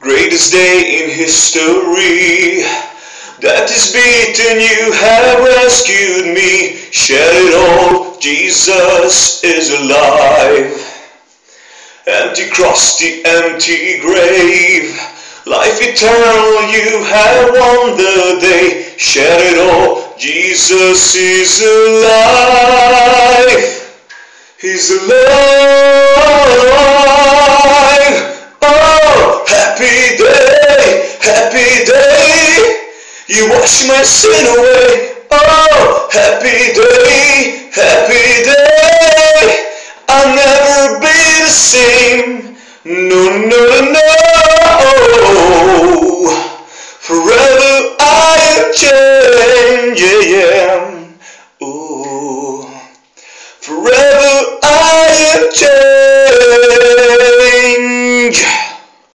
Greatest day in history. That is beaten, you have rescued me. Shed it all, Jesus is alive. Empty cross, the empty grave. Life eternal, you have won the day. Shed it all, Jesus is alive. He's alive. happy day. You wash my sin away. Oh, happy day, happy day. I'll never be the same. No, no, no. Forever I am yeah, yeah. Ooh. Forever I am